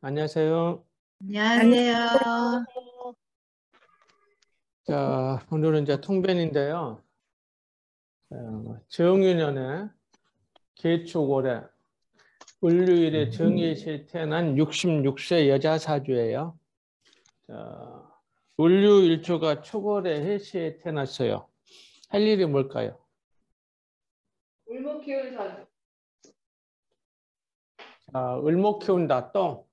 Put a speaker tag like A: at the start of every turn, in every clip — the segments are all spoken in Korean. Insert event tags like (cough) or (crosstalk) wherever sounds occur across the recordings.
A: 안녕하세요.
B: 안녕하세요.
A: 자, 오늘은 이제 통변인데요. 어, 정유년에 개축월에 을류일에 정예시에 태어난 66세 여자 사주예요. 자, 을류일초가 초월에 해시에 태어났어요. 할 일이 뭘까요?
C: 울목 키우는 사주.
A: 자, 을목 키운다 또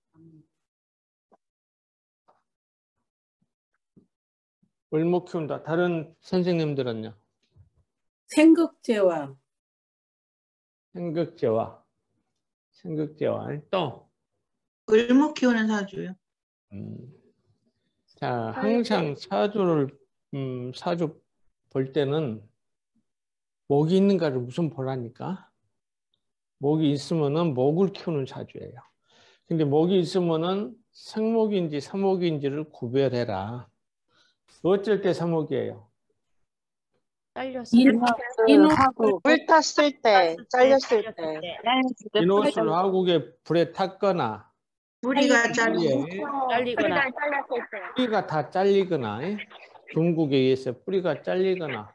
A: 을목 키운다. 다른 선생님들은요?
B: 생극제와
A: 생극제와 생극제와 또
B: 을목 키우는 사주요.
A: 음. 자, 항상 사주를 음, 사주 볼 때는 목이 있는가를 무슨 보라니까? 목이 있으면은 목을 키우는 사주예요. 근데 목이 있으면은 생목인지 사목인지를 구별해라. 어쩔 때 사목이에요?
D: 인하고 물 탔을 때 잘렸을 때.
A: 인호술 화국에 불에 탔거나
B: 뿌리가 잘리
A: 뿌리에
D: 잘리거나.
A: 뿌리가 다 잘리거나 예? 중국에 의해서 뿌리가 잘리거나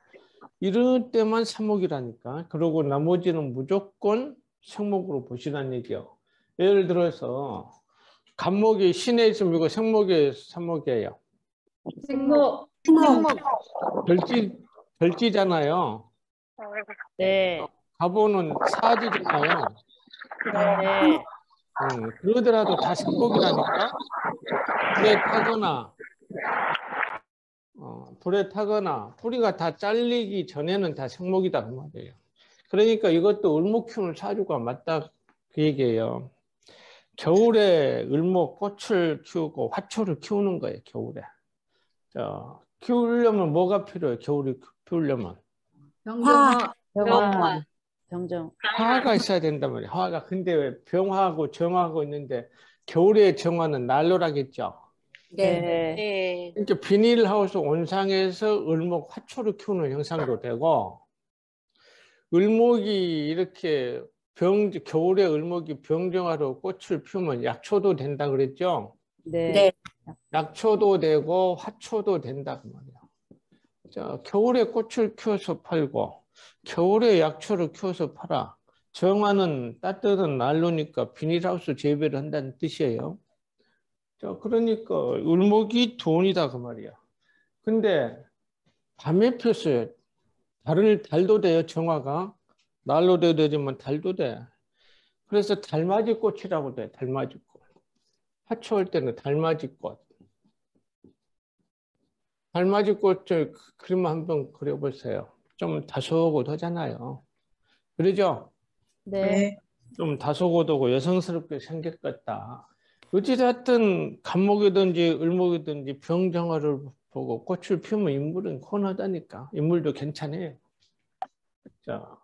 A: 이럴 때만 사목이라니까. 그러고 나머지는 무조건 생목으로 보시라는 얘기요. 예를 들어서 간목이 신에 있으면 이거 생목이 사목이에요
C: 생목.
B: 생목
A: 별지 별지잖아요
D: 네.
A: 가보는 사지잖아요
D: 네.
A: 음, 그러더라도 다 생목이라니까 불에 타거나 어, 불에 타거나 뿌리가 다 잘리기 전에는 다 생목이다 그 말이에요. 그러니까 이것도 을목 키우는 사주가 맞다 그 얘기예요. 겨울에 을목 꽃을 키우고 화초를 키우는 거예요. 겨울에. 자, 키우려면 뭐가 필요해요? 겨울에 키우려면
C: 병정화.
D: 병화. 병정.
A: 화가 있어야 된단 말이에요. 화가 근데 왜 병화하고 정화하고 있는데 겨울에 정화는 난로라겠죠.
B: 네.
D: 네.
A: 그러니까 비닐하우스 온상에서 을목 화초를 키우는 형상도 되고 을목이 이렇게 병 겨울에 을목이 병정화로 꽃을 피우면 약초도 된다 그랬죠.
D: 네.
B: 네.
A: 약초도 되고 화초도 된다 그 말이야. 자, 겨울에 꽃을 키워서 팔고 겨울에 약초를 키워서 팔아. 정화는 따뜻한 난로니까 비닐하우스 재배를 한다는 뜻이에요. 자, 그러니까 을목이 돈이다 그 말이야. 근데 밤에 폈어요. 달을 달도 돼요, 정화가. 날로 되지만 달도 돼. 그래서 달맞이 꽃이라고 돼, 달맞이 꽃. 화초할 때는 달맞이 꽃. 달맞이 꽃을 그- 그림 한번 그려보세요. 좀 다소곳하잖아요. 그러죠?
D: 네.
A: 좀 다소곳하고 여성스럽게 생겼겠다. 어찌됐든 간목이든지 을목이든지 병정화를 보고 꽃을 피우면 인물은 훤하다니까. 인물도 괜찮아요. 자,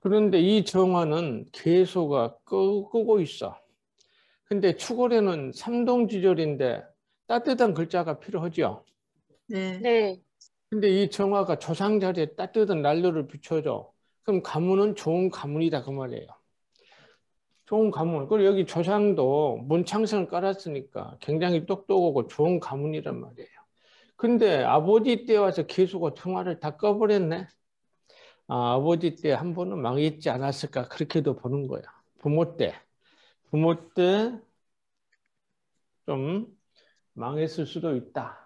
A: 그런데 이 정화는 계소가 끄, 끄고 있어. 근데 추골에는 삼동지절인데 따뜻한 글자가 필요하죠.
B: 네.
D: 네.
A: 근데 이 정화가 조상 자리에 따뜻한 난로를 비춰줘. 그럼 가문은 좋은 가문이다 그 말이에요. 좋은 가문. 그리고 여기 조상도 문창성을 깔았으니까 굉장히 똑똑하고 좋은 가문이란 말이에요. 근데 아버지 때 와서 계수가 정화를 다 꺼버렸네. 아, 아버지 때 한 번은 망했지 않았을까 그렇게도 보는 거야. 부모 때. 부모 때 좀 망했을 수도 있다.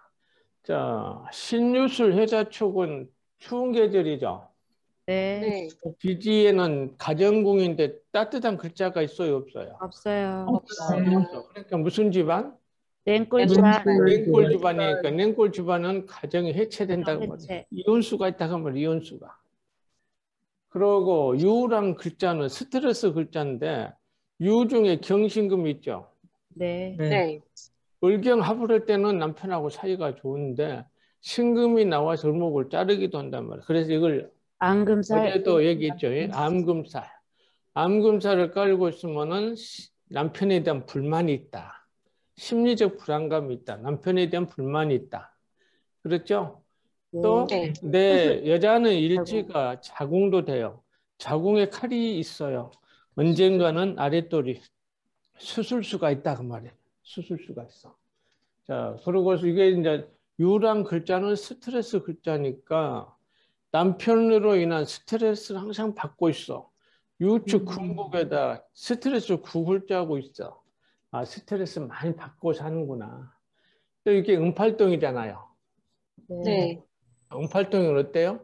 A: 자, 신유술 해자촉은 추운 계절이죠.
D: 네.
A: 비지에는 가정궁인데 따뜻한 글자가 있어요, 없어요?
D: 없어요.
A: 없어. 그러니까 무슨 집안?
D: 냉골 집안.
A: 냉골 집안이니까 냉골 집안은 가정이 해체된다고 말이에요.
D: 해체.
A: 이혼수가 있다고 하면 이혼수가. 그러고 유랑 글자는 스트레스 글자인데 유 중에 경신금이 있죠.
D: 네.
B: 네.
A: 을경 합을 할 때는 남편하고 사이가 좋은데 신금이 나와서 을목을 자르기도 한단 말이에요. 그래서 이걸
D: 앙금살.
A: 어제도 얘기했죠. 예? 암금살. 암금살을 깔고 있으면은 시- 남편에 대한 불만이 있다. 심리적 불안감이 있다. 남편에 대한 불만이 있다. 그렇죠? 또
D: 네.
A: 내 여자는 일지가 자궁도 돼요. 자궁에 칼이 있어요. 언젠가는 아랫돌이 수술 수가 있다 그 말이에요. 수술 수가 있어. 자, 그리고 이게 이제 유랑 글자는 스트레스 글자니까 남편으로 인한 스트레스를 항상 받고 있어. 유축 궁극에다 스트레스 구글자고 있어. 아, 스트레스 많이 받고 사는구나. 또 이게 음팔동이잖아요.
D: 네.
A: 음팔동은 어때요?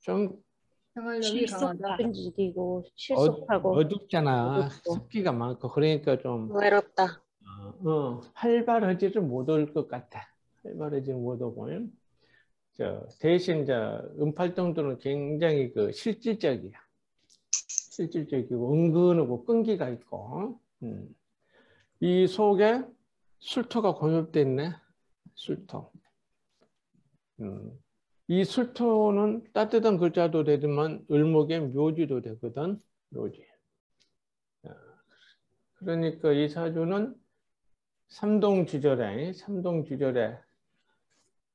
A: 좀
C: 생활력이 강하다.
D: 끈질기고
A: 어,
D: 실속하고
A: 어 둡잖아.
D: 어둡고.
A: 습기가 많고 그러니까 좀
D: 외롭다.
A: 어, 활발하지를 못할 것 같아. 활발하지 못하고. 저 대신 저 음팔동들은 굉장히 그 실질적이야. 실질적이고 은근하고 끈기가 있고. 음. 이 속에 술토가 공유돼 있네. 술토. 음. 이 술토는 따뜻한 글자도 되지만 을목의 묘지도 되거든. 묘지. 자, 그러니까 이 사주는 삼동지절에 삼동지절에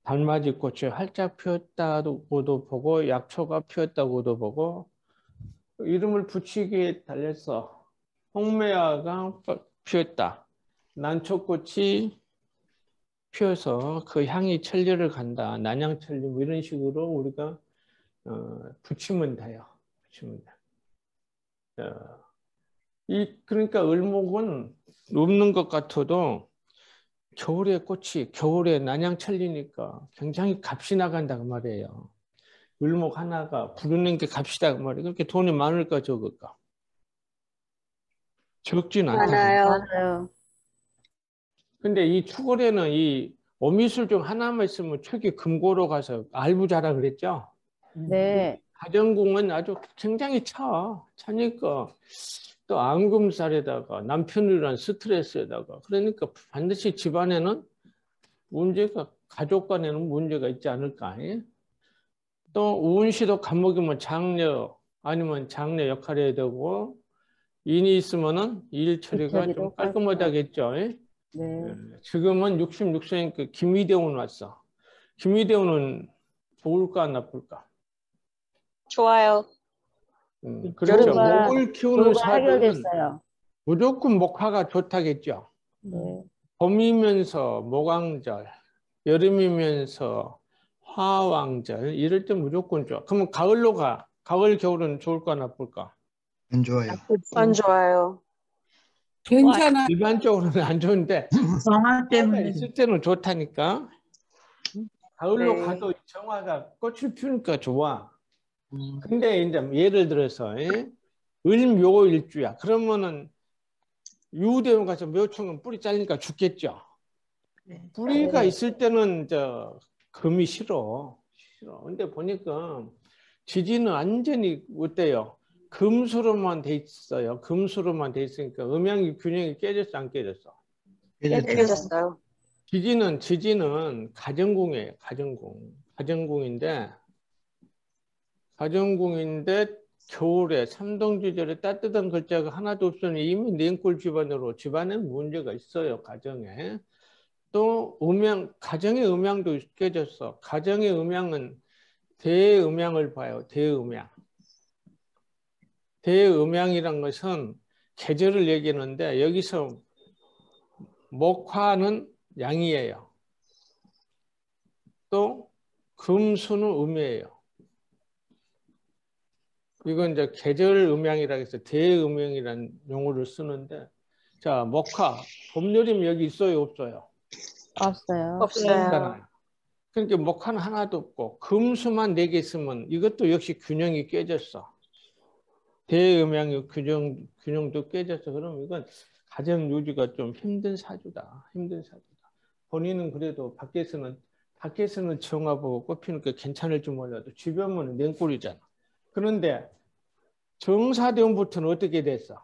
A: 달맞이 꽃이 활짝 피었다고도 보고 약초가 피었다고도 보고 이름을 붙이기에 달려서 홍매화가 피었다. 난초꽃이 피어서 그 향이 천리를 간다. 난양천리 뭐 이런 식으로 우리가 어, 붙이면 돼요. 붙이면 돼. 어, 이 그러니까 을목은 없는 것 같아도 겨울에 꽃이 겨울에 난양천리니까 굉장히 값이 나간다 그 말이에요. 을목 하나가 부르는 게 값이다 그 말이에요. 그렇게 돈이 많을까 적을까? 적진 않다.
D: 많아요.
A: 근데 이 추골에는 이 오미술 중 하나만 있으면 초기 금고로 가서 알부자라 그랬죠.
E: 네.
A: 가정궁은 아주 굉장히 차. 차니까 또 앙금살에다가 남편이란 스트레스에다가 그러니까 반드시 집안에는 문제가 가족 간에는 문제가 있지 않을까. 예? 또 우은시도 감목이면 장녀 아니면 장녀 해야 되고 인이 있으면은 일 처리가 좀 깔끔하다겠죠. 예?
E: 네.
A: 지금은 66세니까 김희대원 왔어. 김희대원은 좋을까 나쁠까?
D: 좋아요.
A: 음, 그렇죠.
E: 조류가-
A: 목을 키우는
E: 해결됐어요.
A: 무조건 목화가 좋다겠죠.
E: 네.
A: 봄이면서 목왕절, 여름이면서 화왕절 이럴 때 무조건 좋아. 그러면 가을로 가. 가을 겨울은 좋을까 나쁠까?
F: 안 좋아요.
D: 안 좋아요.
G: 괜찮아.
A: 일반적으로는 안 좋은데
B: 정화 때문에
A: 있을 때는 좋다니까. 가을로
D: 네.
A: 가도 정화가 꽃을 피우니까 좋아.
F: 음,
A: 근데 이제 예를 들어서 예? 을묘 일주야. 그러면은 유대원 가서 묘충은 뿌리 잘리니까 죽겠죠.
B: 네.
A: 뿌리가
E: 네.
A: 있을 때는 저 금이 싫어. 싫어. 근데 보니까 지지는 완전히 어때요? 금수로만 돼 있어요. 금수로만 돼 있으니까 음양이 균형이 깨졌어 안 깨졌어?
D: 깨졌어요.
A: 지지는 지지는 가정궁이에요. 가정궁. 가정궁인데 가정궁인데 겨울에 삼동지절에 따뜻한 글자가 하나도 없으니 이미 냉골 집안으로 집안에 문제가 있어요. 가정에. 또 음양 가정의 음양도 깨졌어. 가정의 음양은 대음양을 봐요. 대음양. 대음양이란 것은 계절을 얘기하는데 여기서 목화는 양이에요. 또 금수는 음이에요. 이건 이제 계절 음양이라 해서 대음양이라는 용어를 쓰는데 자 목화 봄 여름 여기 있어요 없어요?
E: 없어요.
D: 없어요.
A: 없잖아요. 그러니까 목화는 하나도 없고 금수만 네 개 있으면 이것도 역시 균형이 깨졌어. 대음양의 균형 균형도 깨졌어. 그럼 이건 가정 유지가 좀 힘든 사주다. 힘든 사주다. 본인은 그래도 밖에서는 밖에서는 정화보고 꽃피니까 괜찮을지 몰라도 주변은 냉골이잖아. 그런데 정사대원부터는 어떻게 됐어?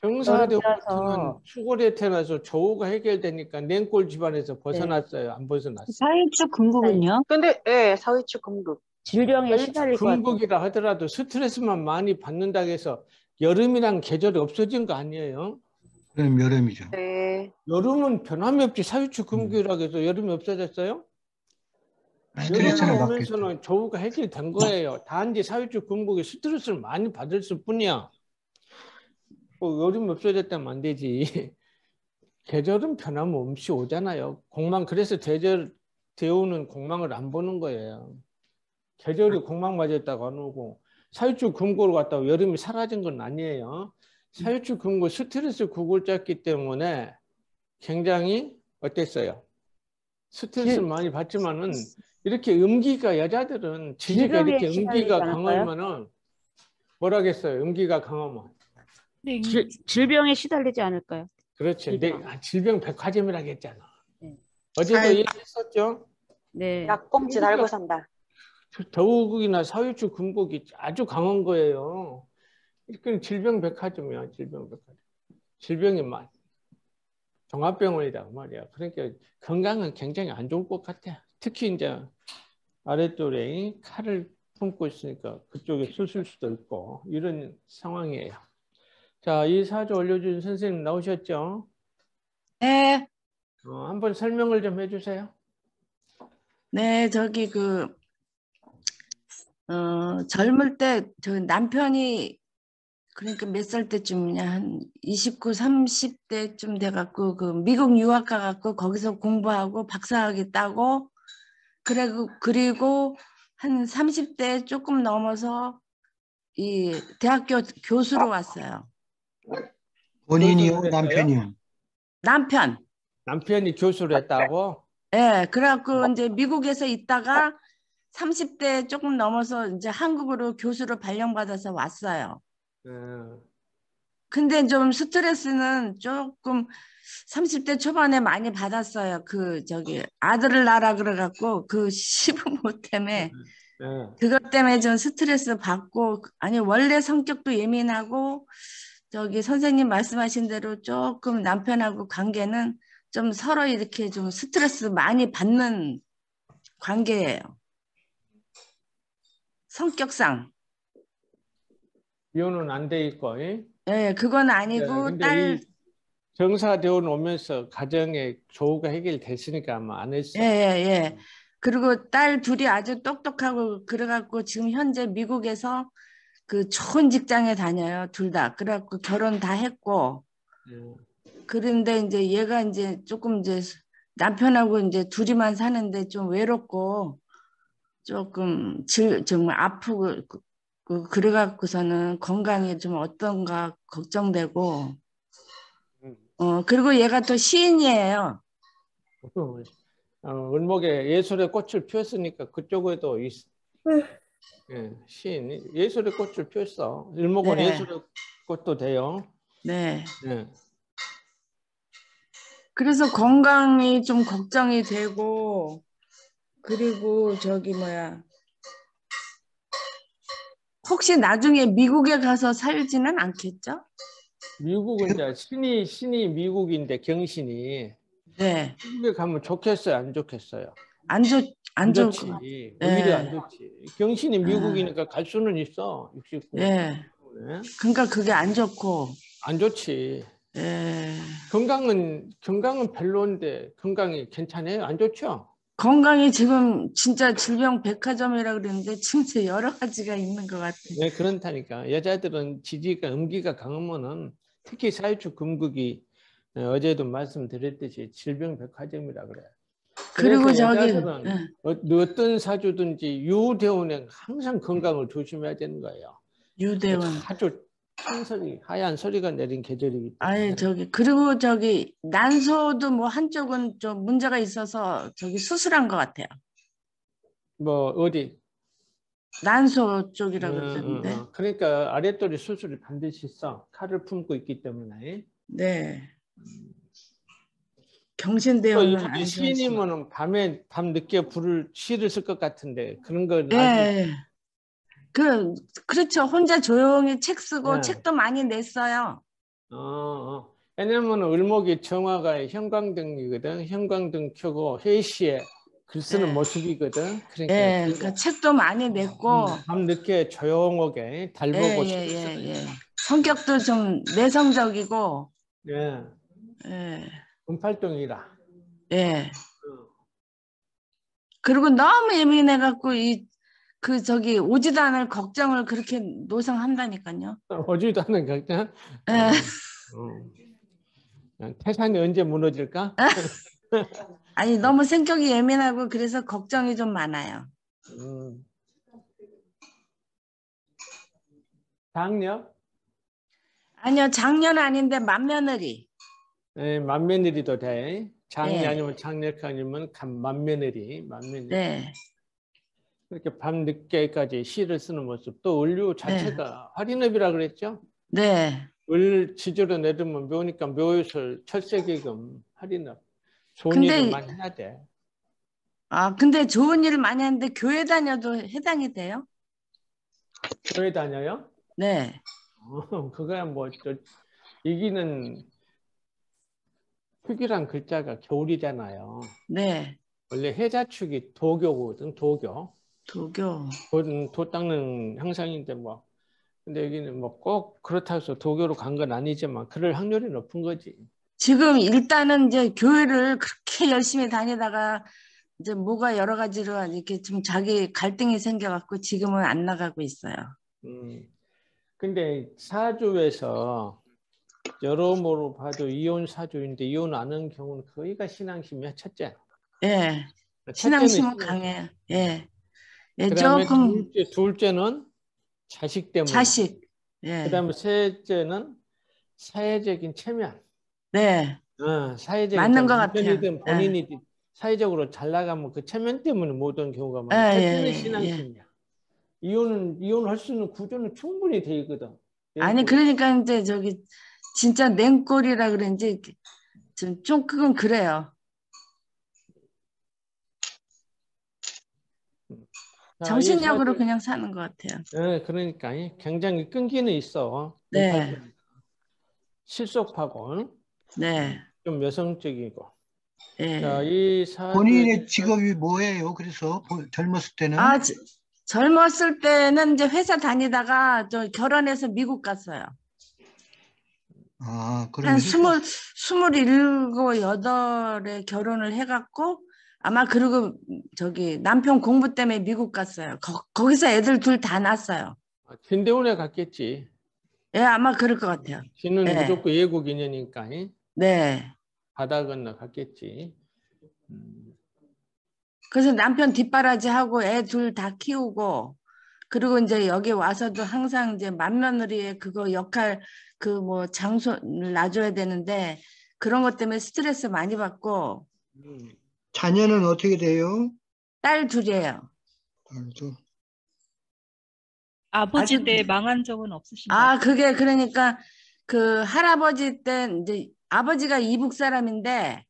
A: 정사대원부터는
E: 열이라서.
A: 추골에 태어나서 조우가 해결되니까 냉골 집안에서 벗어났어요. 안 벗어났어.
G: 사일주 금국은요?
D: 근데 예, 사위축 금국.
E: 질병에 시달릴 것 같아요.
A: 중국이라 하더라도 스트레스만 많이 받는다 해서 여름이란 계절이 없어진 거 아니에요?
F: 그럼 여름이죠.
D: 네.
A: 여름은 변함이 없지 사유축 금기라고 해서 여름이 없어졌어요?
F: 스트레스는
A: 여름이
F: 받겠죠.
A: 오면서는 조우가 해결된 거예요. 단지 사유축 금국이 스트레스를 많이 받을 뿐이야. 뭐 여름 없어졌다면 안 되지. (laughs) 계절은 변함없이 오잖아요. 공망 그래서 계절 대우는 공망을 안 보는 거예요. 계절이 공망 맞았다고 안 오고 사유축 금고로 갔다고 여름이 사라진 건 아니에요. 사유축 금고 스트레스 국을 짰기 때문에 굉장히 어땠어요? 스트레스를 많이 받지만은 이렇게 음기가 여자들은 지지가 이렇게 음기가? 강하면은 뭐라겠어요? 음기가 강하면
E: 질, 질병에 시달리지 않을까요?
A: 그렇지. 내
E: 질병.
A: 아, 질병 백화점이라고 했잖아.
E: 네.
A: 어제도. 얘기했었죠.
E: 네.
D: 약봉지 달고 산다.
A: 더욱이나 사유축 금곡이 아주 강한 거예요. 이건 질병 백화점이야, 질병 백화점. 질병이 많. 종합병원이다 그 말이야. 그러니까 건강은 굉장히 안 좋을 것 같아. 특히 이제 아랫돌에 칼을 품고 있으니까 그쪽에 쑤실 수도 있고 이런 상황이에요. 자, 이 사주 올려준 선생님 나오셨죠?
G: 네,
A: 어, 한번 설명을 좀 해주세요.
G: 네, 저기 그, 어, 젊을 때 저 남편이 그러니까 몇 살 때쯤이냐, 한 29, 30대쯤 돼 갖고 그 미국 유학 가 갖고 거기서 공부하고 박사학위 따고 그리고, 그리고 한 30대 조금 넘어서 이 대학교 교수로 왔어요.
F: 본인이요? 남편이요.
G: 남편.
A: 남편이 교수를 했다고?
G: 예, 그래갖고 이제 미국에서 있다가 30대 조금 넘어서 이제 한국으로 교수로 발령받아서 왔어요.
A: 어,
G: 근데 좀 스트레스는 조금 30대 초반에 많이 받았어요. 그 저기 아들을 낳으라 그래 갖고 그 시부모 때문에
A: 어.
G: 그것 때문에 좀 스트레스 받고 아니 원래 성격도 예민하고 저기 선생님 말씀하신 대로 조금 남편하고 관계는 좀 서로 이렇게 좀 스트레스 많이 받는 관계예요. 성격상.
A: 이혼은 안 돼 있고. 예?
G: 예, 그건
A: 네,
G: 아니고
A: 근데 딸이 정사 대원 오면서 가정의 조우가 해결됐으니까 아마 안 했어.
G: 예, 예, 예. 그리고 딸 둘이 아주 똑똑하고 그래갖고 지금 현재 미국에서 그 좋은 직장에 다녀요. 둘 다. 그래갖고 결혼 다 했고.
A: 예.
G: 그런데 이제 얘가 이제 조금 이제 남편하고 이제 둘이만 사는데 좀 외롭고 조금 질, 정말 아프고 그- 그- 그래갖고서는 건강이 좀 어떤가 걱정되고
A: 음.
G: 어 그리고 얘가 또 시인이에요.
A: 어, 을목에 예술의 꽃을 피웠으니까 그쪽에도 있, 예, 시인 예술의 꽃을 피웠어. 을목은
G: 네.
A: 예술의 꽃도 돼요.
G: 네.
A: 예.
G: 그래서 건강이 좀 걱정이 되고 그리고 저기 뭐야 혹시 나중에 미국에 가서 살지는 않겠죠?
A: 미국은 이제 신이 신이 미국인데 경신이
G: 네.
A: 미국에 가면 좋겠어요, 안 좋겠어요?
G: 안 좋,
A: 안안
G: 좋고.
A: 좋지.
G: 네.
A: 오히려 안 좋지. 경신이 미국이니까 갈 수는 있어. 69.
G: 네. 그러니까 그게 안 좋고.
A: 안 좋지.
G: 예.
A: 건강은 건강은 별로인데 건강이 괜찮아요? 안 좋죠?
G: 건강이 지금 진짜 질병 백화점이라 그랬는데 진짜 여러 가지가 있는 것 같아요.
A: 네, 그렇다니까. 여자들은 지지가 음기가 강하면은 특히 사유축 금극이 어, 어제도 말씀드렸듯이 질병 백화점이라 그래.
G: 그리고 저기 예.
A: 어, 어떤 사주든지 유대운에 항상 건강을 조심해야 되는 거예요.
G: 유대원.
A: 아주 한소리 하얀 소리가 내린 계절이기 때문에.
G: 아예 저기 그리고 저기 난소도 뭐 한쪽은 좀 문제가 있어서 저기 수술한 것 같아요.
A: 뭐 어디?
G: 난소 쪽이라
A: 어,
G: 그러던데.
A: 어, 어. 그러니까 아랫돌이 수술이 반드시 있어. 칼을 품고 있기 때문에.
G: 네.
A: 또
G: 경신대원은 이안
A: 시인이면은 밤에 밤 늦게 불을 시를 쓸 것 같은데 그런 걸 아직
G: 예. 그 그렇죠. 혼자 조용히 책 쓰고
A: 네.
G: 책도 많이 냈어요.
A: 어, 어. 왜냐면 을목이 정화가 형광등이거든. 형광등 켜고 회시에 글 쓰는
G: 네.
A: 모습이거든. 그러니까
G: 예.
A: 그거,
G: 그 책도 많이 냈고
A: 음, 밤 늦게 조용하게 달
G: 예,
A: 보고
G: 예, 예, 예. 성격도 좀 내성적이고
A: 예.
G: 예.
A: 은팔동이라.
G: 예. 그리고 너무 예민해 갖고 이 그 저기 오지도 않을 걱정을 그렇게 노성한다니까요. (laughs)
A: 오지도 않는 걱정.
G: 예.
A: 어. 어. 태산이 언제 무너질까? (laughs)
G: 아니 너무 성격이 예민하고 그래서 걱정이 좀 많아요.
A: 음. 장녀?
G: 아니요 작년 아닌데 맏며느리.
A: 네, 맏며느리도 돼. 장녀
G: 네.
A: 아니면 장녀가 아니면 감- 맏며느리, 맏며느리.
G: 네.
A: 그렇게 밤 늦게까지 시를 쓰는 모습. 또 을류 자체가 활인업이라 그랬죠?
G: 네.
A: 을 지조로 내리면 묘니까 묘유술 철새기금 활인업. 좋은
G: 근데
A: 일을
G: 이-
A: 많이 해야 돼.
G: 아 근데 좋은 일을 많이 하는데 교회 다녀도 해당이 돼요?
A: 교회 다녀요?
G: 네.
A: 어, 그거야 뭐 저, 이기는 축이란 글자가 겨울이잖아요.
G: 네.
A: 원래 해자축이 도교거든, 도교.
G: 도교.
A: 도, 도 닦는 형상인데 뭐. 근데 여기는 뭐 꼭 그렇다고 해서 도교로 간 건 아니지만 그럴 확률이 높은 거지.
G: 지금 일단은 이제 교회를 그렇게 (laughs) 열심히 다니다가 이제 뭐가 여러 가지로 이렇게 좀 자기 갈등이 생겨갖고 지금은 안 나가고 있어요.
A: 음. 근데 사주에서 여러모로 봐도 이혼 사주인데 이혼 안 하는 경우는 거의가 신앙심이야, 첫째.
G: 예.
A: 첫째는
G: 신앙심은
A: 신앙심.
G: 강해요. 예. 예,
A: 그다음에
G: 조금
A: 둘째, 둘째는 자식 때문에.
G: 자식. 예.
A: 그다음에 셋째는 사회적인 체면.
G: 네.
A: 어, 사회적인
G: 맞는. 것 같아요.
A: 남편이든
G: 예.
A: 사회적으로 잘 나가면 그 체면 때문에 모든 경우가
G: 예,
A: 많아.
G: 예,
A: 첫째는
G: 예,
A: 신앙심이야. 이혼은 이혼할 수 있는 구조는 충분히 돼 있거든.
G: 아니 그러니까 이제 저기 진짜 냉골이라 그런지 좀, 좀 그건 그래요.
A: 자,
G: 정신력으로
A: 이 사주-
G: 그냥 사는 것 같아요.
A: 네, 그러니까 굉장히 끈기는 있어.
G: 네.
A: 실속하고
G: 네.
A: 좀 여성적이고.
G: 예.
A: 자, 이 사주
F: 본인의 직업이 뭐예요? 그래서 보- 젊었을 때는
G: 아, 저- 젊었을 때는 이제 회사 다니다가 저 결혼해서 미국 갔어요.
F: 아,
G: 한 스물, 스물일곱, 여덟에 결혼을 해갖고 아마 그리고 저기 남편 공부 때문에 미국 갔어요. 거, 거기서 애들 둘 다 낳았어요.
A: 진대원에 갔겠지.
G: 예, 아마 그럴 것 같아요.
A: 지는
G: 네.
A: 무조건 예국 인연이니까
G: 네.
A: 바다 건너 갔겠지. 음,
G: 그래서 남편 뒷바라지 하고 애 둘 다 키우고 그리고 이제 여기 와서도 항상 이제 맏며느리의 그거 역할 그 뭐 장소를 놔줘야 되는데 그런 것 때문에 스트레스 많이 받고
A: 음.
F: 자녀는 어떻게 돼요?
G: 딸 둘이에요.
F: 딸도.
C: 아버지
G: 아직-
C: 때 망한 적은 없으신가요?
G: 아 그게 그러니까 그 할아버지 때 이제 아버지가 이북 사람인데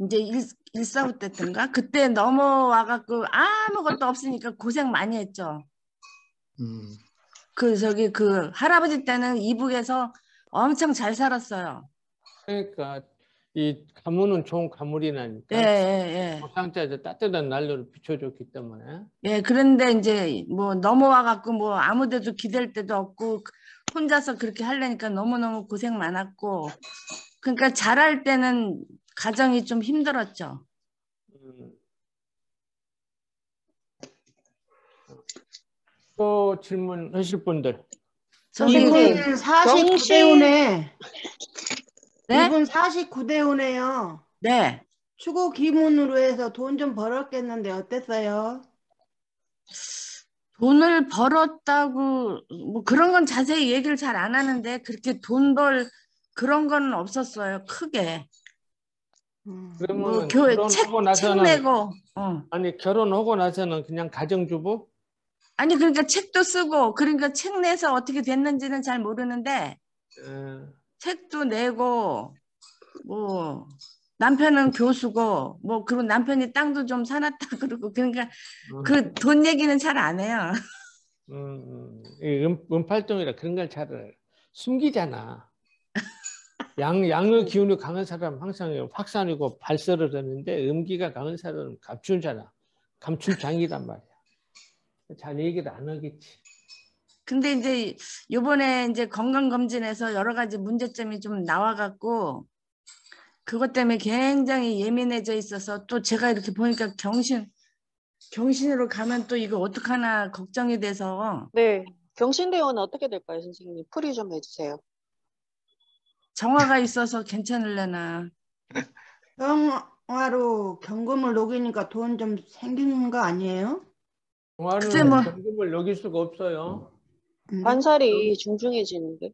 G: 이제 일, 일사후 때인가 그때 넘어와 갖고 아무것도 없으니까 고생 많이 했죠.
F: 음.
G: 그 저기 그 할아버지 때는 이북에서 엄청 잘 살았어요.
A: 그러니까 이 가문은 좋은 가문이라니까.
G: 예, 예,
A: 상자에서 따뜻한 난로를 비춰줬기 때문에.
G: 예. 예, 그런데 이제 뭐 넘어와 갖고 뭐 아무데도 기댈 데도 없고 혼자서 그렇게 하려니까 너무너무 고생 많았고 그러니까 잘할 때는 가정이 좀 힘들었죠.
A: 음. 또 질문하실 분들.
G: 선생님,
H: 이분 49대
D: 정신-
H: 운에
G: 네?
H: 이분 49대 운에요.
G: 네.
H: 추구 기문으로 해서 돈 좀 벌었겠는데 어땠어요?
G: 돈을 벌었다고 뭐 그런 건 자세히 얘기를 잘 안 하는데 그렇게 돈 벌 그런 건 없었어요. 크게.
H: 음.
A: 그러면
G: 뭐 교회 책,
A: 결혼하고
G: 책
A: 나서는
G: 내고 어.
A: 아니 결혼하고 나서는 그냥 가정주부?
G: 아니 그러니까 책도 쓰고 그러니까 책 내서 어떻게 됐는지는 잘 모르는데
A: 에,
G: 책도 내고 뭐 남편은 교수고 뭐 그리고 남편이 땅도 좀 사놨다 (laughs) 그러고 그러니까
A: 음,
G: 그돈 얘기는 잘 안 해요.
A: 음, 음, 이 음, 음팔동이라 그런 걸 잘 숨기잖아. (laughs) 양 양의 기운이 강한 사람 항상 확산이고 발설을 하는데 음기가 강한 사람은 감춘잖아. 감춘장이란 말이야. 잘 얘기를 안 하겠지.
G: 근데 이제 요번에 이제 건강검진에서 여러 가지 문제점이 좀 나와갖고 그것 때문에 굉장히 예민해져 있어서 또 제가 이렇게 보니까 경신 경신으로 가면 또 이거 어떡하나 걱정이 돼서
D: 네. 경신대원은 어떻게 될까요, 선생님? 풀이 좀 해주세요.
G: 정화가 있어서 괜찮을래나.
H: 영화로 경금을 녹이니까 돈 좀 생기는 거 아니에요?
A: 영화는
G: 뭐.
A: 경금을 녹일 수가 없어요.
H: 음.
D: 관살이 중중해지는데.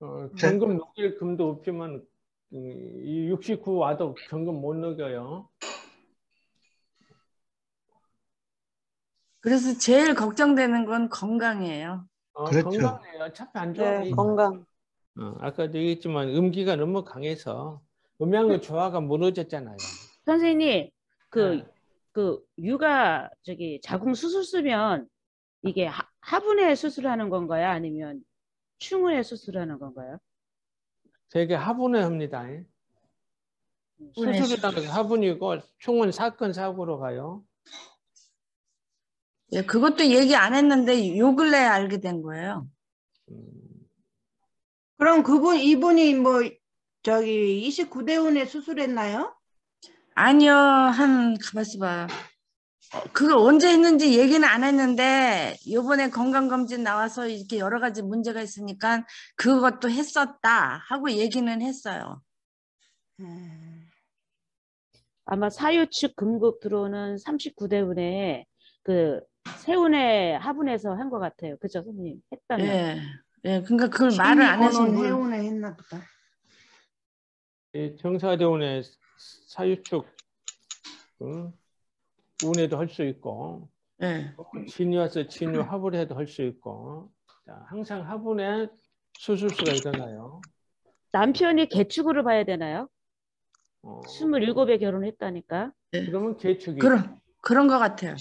A: 어, 경금 녹일 금도 없지만 음, 이 69 와도 경금 못 녹여요.
G: 그래서 제일 걱정되는 건 건강이에요.
A: 어,
F: 그렇죠.
A: 건강해요. 어차피 안 좋아.
D: 네, 건강.
A: 어, 아까도 얘기했지만 음기가 너무 강해서 음양의 조화가 무너졌잖아요.
E: 선생님, 그,
A: 네.
E: 그, 육아, 저기, 자궁 수술 쓰면 이게 하, 하분의 수술하는 건가요? 아니면 충분의 수술하는 건가요?
A: 되게 하분해 합니다.
G: 하분의
A: 수술이라는 게 하분이고 총은 사건 사고로 가요.
G: 예, 그것도 얘기 안 했는데 요 근래 알게 된 거예요.
A: 음,
H: 그럼 그분 이분이 뭐 저기 29대 운에 수술했나요?
G: 아니요, 한 가만있어 봐. 어, 그걸 언제 했는지 얘기는 안 했는데 요번에 건강검진 나와서 이렇게 여러 가지 문제가 있으니까 그것도 했었다 하고 얘기는 했어요.
H: 음.
E: 아마 사유축 금극 들어오는 39대운에 그 세운의 하분에서 한 것 같아요. 그죠, 선생님? 했다면.
G: 예, 예, 그러니까 그걸 말을 안 해서
H: 해운에 했나 보다.
A: 이 정사대운의 사유축 음, 운에도 할 수 있고
G: 예,
A: 진이 와서 진유 합을 해도 할 수 있고 자, 항상 화분에 수술수가 일어나요.
E: 남편이 개축으로 봐야 되나요?
A: 어,
E: 27에 결혼했다니까.
A: 그러면 개축이
G: 그런 그런 것 같아요.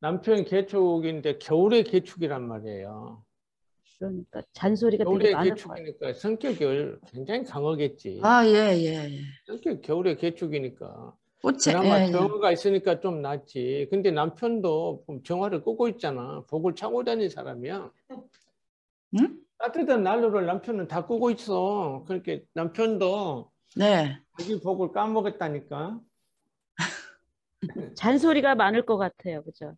A: 남편 개축인데 겨울에 개축이란 말이에요.
E: 그러니까 잔소리가 되게 많을.
A: 개축이니까 성격이 굉장히 강하겠지.
G: 아, 예, 예, 예.
A: 성격 겨울에 개축이니까
G: 꽃에,
A: 그나마
G: 예, 예.
A: 정화가 있으니까 좀 낫지. 근데 남편도 정화를 끄고 있잖아. 복을 차고 다니는 사람이야.
G: 응?
A: 따뜻한 난로를 남편은 다 끄고 있어. 그렇게 남편도
G: 네.
A: 자기 복을 까먹었다니까. (laughs)
E: 잔소리가 많을 것 같아요. 그죠?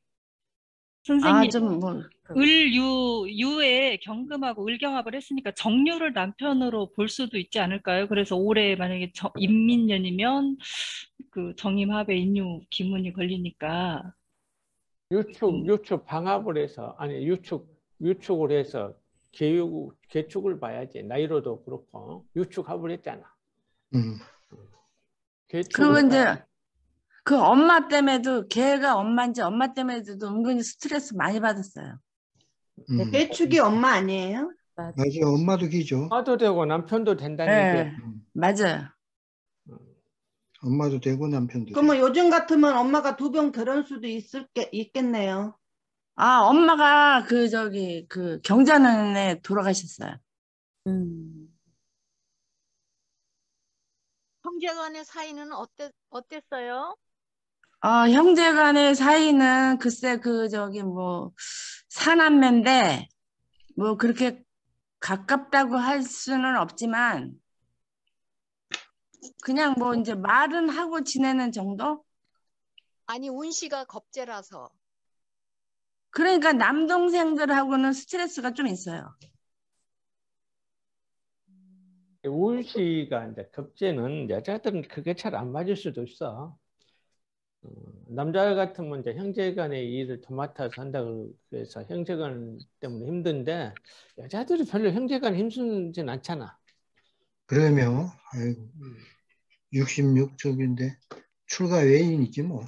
I: 선생님,
G: 아, 좀 뭐,
I: 을유, 유에 경금하고 을경합을 했으니까 정유를 남편으로 볼 수도 있지 않을까요? 그래서 올해 만약에 정- 인민년이면 그 정임합에 인유 기문이 걸리니까
A: 유축, 유축 방합을 해서 아니 유축, 유축을 해서 개육, 개축을 봐야지. 나이로도 그렇고 유축합을 했잖아.
F: 음.
A: 개축을
G: 그거 이제 그 엄마 때문에도 걔가 엄마인지 엄마 때문에도 은근히 스트레스 많이 받았어요.
F: 음.
H: 개축이 엄마 아니에요?
F: 맞아요. 엄마도 기죠.
A: 엄마도 되고 남편도 된다는
G: 네.
A: 얘기야.
G: 맞아요.
F: 엄마도 되고 남편도
H: 그러면
F: 되고.
H: 요즘 같으면 엄마가 두 병 결혼 수도 있을 게 있겠네요.
G: 아, 엄마가 그 저기 그 경자년에 돌아가셨어요.
E: 음.
J: 형제간의 사이는 어땠, 어땠어요?
G: 어, 형제 간의 사이는 글쎄 그 저기 뭐 사남매인데 뭐 그렇게 가깝다고 할 수는 없지만 그냥 뭐 이제 말은 하고 지내는 정도?
J: 아니 운 씨가 겁재라서
G: 그러니까 남동생들하고는 스트레스가 좀 있어요.
A: 우울시가 이제 급제는 여자들은 그게 잘 안 맞을 수도 있어. 어, 남자 같으면 이제 형제간의 일을 도맡아서 한다고 해서 형제간 때문에 힘든데 여자들이 별로 형제간 힘쓰진 않잖아.
F: 그러면 아이고, 66쪽인데 출가 외인이지 뭐.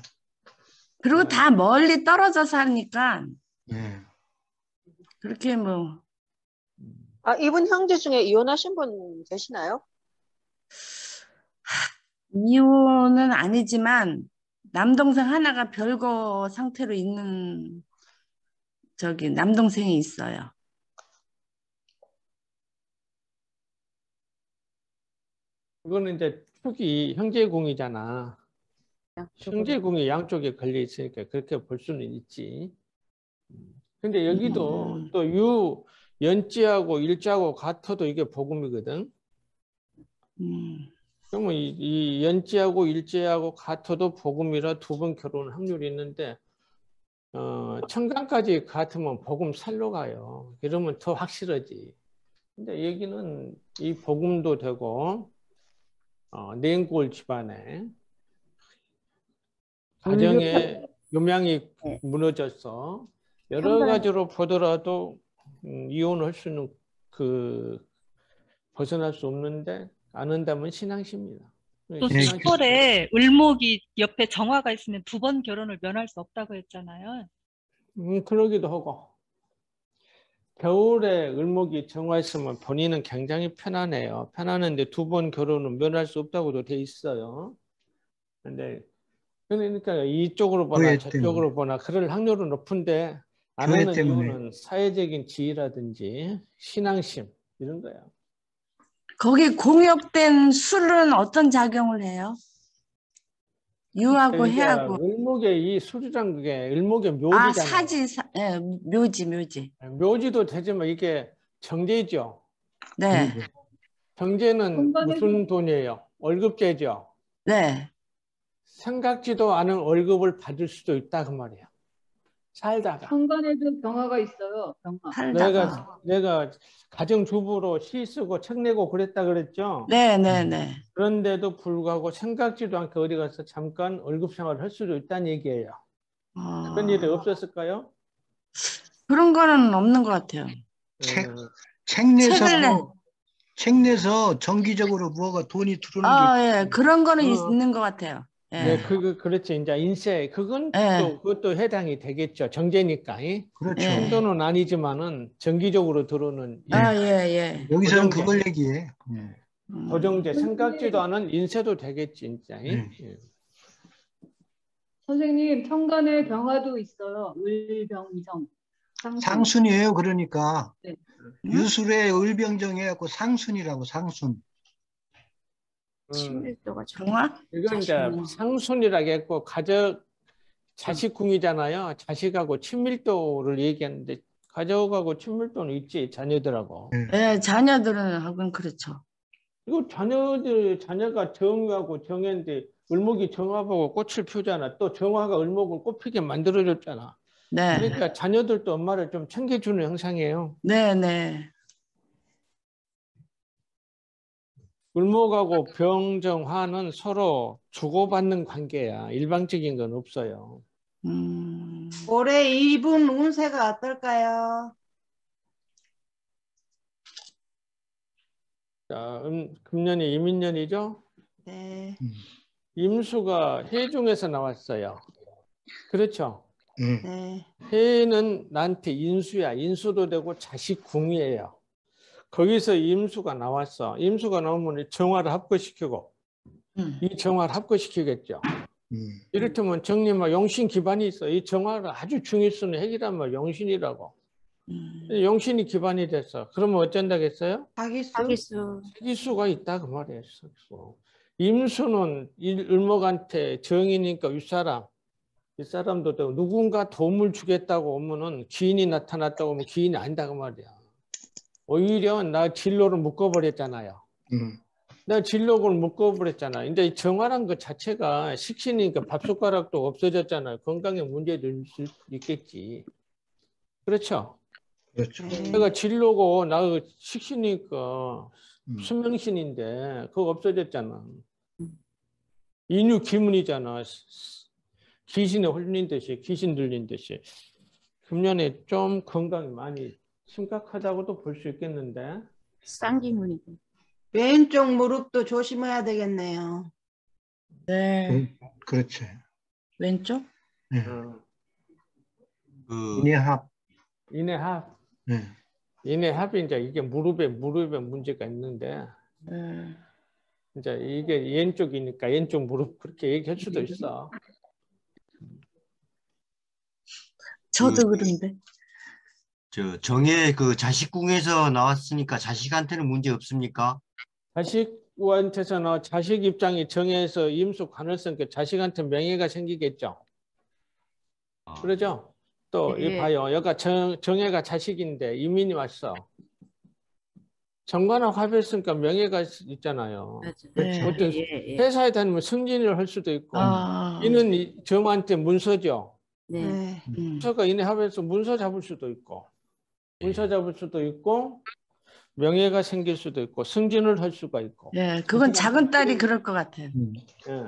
G: 그리고 다 멀리 떨어져 사니까
F: 네.
G: 그렇게 뭐
D: 아, 이분 형제 중에 이혼하신 분 계시나요?
G: 이혼은 아니지만 남동생 하나가 별거 상태로 있는 저기 남동생이 있어요.
A: 그거는 이제 축이 형제궁이잖아. 형제궁이 양쪽에 걸려 있으니까 그렇게 볼 수는 있지. 근데 여기도
G: 음.
A: 또유 연지하고 일자하고 같아도 이게 복음이거든.
G: 음.
A: 그러면 이, 이 연지하고 일지하고 같아도 복음이라 두 번 결혼 확률이 있는데 어, 청강까지 같으면 복음 살로 가요. 이러면 더 확실하지. 근데 여기는 이 복음도 되고 어, 냉골 집안에 가정에 요명이
E: 네.
A: 무너져서 여러 가지로 보더라도 음, 이혼할 수는 그 벗어날 수 없는데 안 한다면 신앙심이다.
I: 또
F: 네,
I: 시골에 을목이 옆에 정화가 있으면 두 번 결혼을 면할 수 없다고 했잖아요.
A: 음, 그러기도 하고 겨울에 을목이 정화했으면 본인은 굉장히 편안해요. 편안한데 두 번 결혼은 면할 수 없다고도 돼 있어요. 근데 그러니까 이쪽으로 보나 저쪽으로 보나 그럴 확률은 높은데 안 하는. 이유는 사회적인 지위라든지 신앙심 이런 거야.
G: 거기 공엽된 술은 어떤 작용을 해요? 유하고
A: 그러니까
G: 해하고.
A: 을목의 이 술이란 게 을목의
G: 아,
A: 묘지잖아요.
G: 사지, 사, 예, 묘지, 묘지.
A: 묘지도 되지만 이게 정제죠.
G: 네,
A: 정제는 무슨 돈이에요? 월급제죠.
G: 네.
A: 생각지도 않은 월급을 받을 수도 있다 그 말이야. 살다가
C: 현관에도 경화가 있어요. 경화.
G: 살다가.
A: 내가 내가 가정주부로 시 쓰고 책 내고 그랬다 그랬죠.
G: 네, 네, 네.
A: 그런데도 불구하고 생각지도 않게 어디 가서 잠깐 월급 생활을 할 수도 있다는 얘기예요.
G: 어,
A: 그런 일이 없었을까요?
G: 그런 거는 없는 것 같아요.
F: 책,
A: 음,
F: 책 내서
G: 책을 내.
F: 책 내서 정기적으로 뭐가 돈이 들어오는
G: 아,
F: 게
G: 예, 그런 거는
A: 어.
G: 있는 것 같아요. 예.
A: 네, 그, 그, 그렇죠. 이제 인세, 그건
G: 예.
A: 또, 그것도 해당이 되겠죠. 정제니까. 이.
F: 그렇죠.
G: 예.
A: 정도는 아니지만은 정기적으로 들어오는 이
G: 아, 예, 예.
F: 여기서는. 그걸 얘기해. 예.
G: 음.
A: 고정제, 생각지도 않은 인세도 되겠지, 진짜. 이.
F: 네.
A: 예.
C: 선생님, 현관에 경화도 있어요. 을병정. 상수.
F: 상순 이에요. 그러니까
C: 네.
F: 유술의 을병정 해갖고 상순이라고 상순.
A: 음,
E: 친밀도가 좀
G: 정화?
A: 이건 이제. 상순이라고 가족, 자식궁이잖아요. 자식하고 친밀도를 얘기하는데, 가족하고 친밀도는 있지, 자녀들하고.
G: 예, 자녀들은 하긴 그렇죠.
A: 이거 자녀들, 자녀가 정유하고 정인데, 을목이 정화보고 꽃을 피우잖아. 또 정화가 을목을 꽃 피게 만들어줬잖아.
G: 네,
A: 그러니까 자녀들도 엄마를 좀 챙겨주는 형상이에요.
G: 네, 네.
A: 을목하고 병정화는 서로 주고받는 관계야. 일방적인 건 없어요.
G: 음,
H: 올해 이분 운세가 어떨까요?
A: 자, 음, 금년이 이민년이죠.
H: 네.
A: 임수가 해중에서 나왔어요. 그렇죠.
F: 예.
H: 네.
A: 해는 나한테 인수야. 인수도 되고 자식 궁이에요. 거기서 임수가 나왔어. 임수가 나오면 정화를 합거시키고
G: 음.
A: 이 정화를 합거시키겠죠.
F: 음.
A: 이를테면 정리막 영신 기반이 있어. 이 정화를 아주 중요수는 핵이란 말 영신이라고.
G: 음.
A: 영신이 기반이 됐어. 그러면 어쩐다겠어요?
H: 자기수.
E: 사기수
A: 기수가 있다 그 말이에요. 기수. 임수는 일- 을목한테 정이니까 윗사람 윗사람도 누군가 도움을 주겠다고 오면은 기인이 나타났다고 하면 기인이 아니다 그 말이야. 오히려 나 진로를 묶어버렸잖아요.
F: 음.
A: 내가 진로를 묶어버렸잖아. 근데 이 정화란 것 자체가 식신이니까 밥 숟가락도 없어졌잖아요. 건강에 문제도 있겠지. 그렇죠?
F: 그렇죠.
H: 네.
A: 내가 진로고 나 식신이니까
F: 음.
A: 수명신인데 그거 없어졌잖아. 인유 기문이잖아. 귀신에 홀린 듯이 귀신 들린 듯이. 금년에 좀 건강이 많이 심각하다고도 볼 수 있겠는데.
E: 쌍기문이고
H: 왼쪽 무릎도 조심해야 되겠네요.
G: 네.
F: 음. 그렇죠.
G: 왼쪽?
F: 예.
A: 어,
K: 그
F: 인해합.
A: 인해합.
F: 예.
A: 인해합이 이제 이게 무릎에 무릎에 문제가 있는데
G: 음.
A: 이제 이게 왼쪽이니까 왼쪽 무릎 그렇게 얘기할 수도 있어.
G: 저도
K: 그-
G: 그런데.
K: 저 정예 그 자식궁에서 나왔으니까 자식한테는 문제 없습니까?
A: 자식한테서는 자식 입장이 정해서 임수 관할성께 자식한테 명예가 생기겠죠.
K: 아,
A: 그러죠? 또이
E: 네.
A: 봐요. 여기가 정, 정해가 자식인데 이민이 왔어. 정관하고 합했으니까 명예가 있- 있잖아요.
G: 네.
A: 어떤
E: 예, 예.
A: 회사에 다니면 승진을 할 수도 있고
G: 아,
A: 이는 이 정한테 문서죠.
E: 네.
H: 네.
G: 음.
A: 문서가 이네 합해서 문서 잡을 수도 있고 문서 잡을 수도 있고 명예가 생길 수도 있고 승진을 할 수가 있고
G: 예, 그건 작은 딸이 그럴 것 같아요.
A: 예.